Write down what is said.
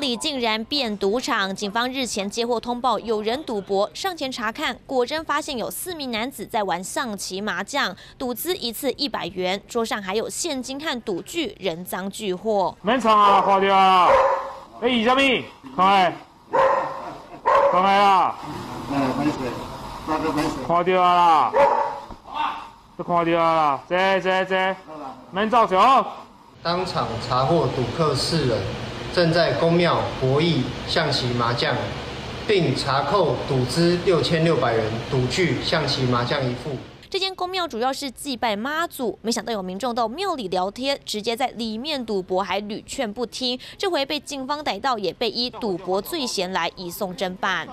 里竟然变赌场，警方日前接获通报，有人赌博，上前查看，果真发现有四名男子在玩象棋麻将，赌资一次一百元，桌上还有现金和赌具，人赃俱获。免唱啊，看掉啊，你二什么？看来，看来啊，看到啊啦，都看到啊啦，坐坐坐，免造桥。当场查获赌客四人，正在公庙博弈象棋麻将，并查扣赌资六千六百元，赌具象棋麻将一副。这间公庙主要是祭拜妈祖，没想到有民众到庙里聊天，直接在里面赌博，还屡劝不听。这回被警方逮到，也被依赌博罪嫌来移送侦办。